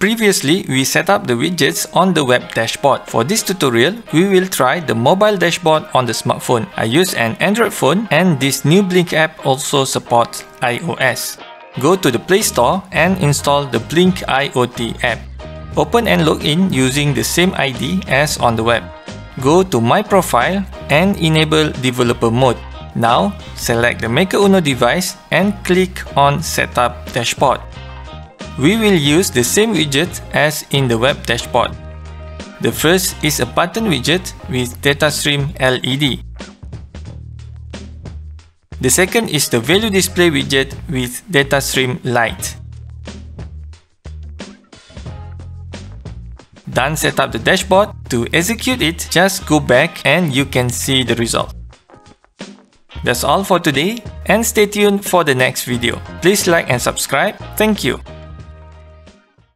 Previously, we set up the widgets on the web dashboard. For this tutorial, we will try the mobile dashboard on the smartphone. I use an Android phone and this new Blynk app also supports iOS. Go to the Play Store and install the Blynk IoT app. Open and log in using the same ID as on the web. Go to My Profile and enable Developer Mode. Now, select the Maker Uno device and click on Setup Dashboard. We will use the same widget as in the web dashboard. The first is a button widget with DataStream LED. The second is the value display widget with DataStream Lite. Done set up the dashboard. To execute it, just go back and you can see the result. That's all for today and stay tuned for the next video. Please like and subscribe. Thank you.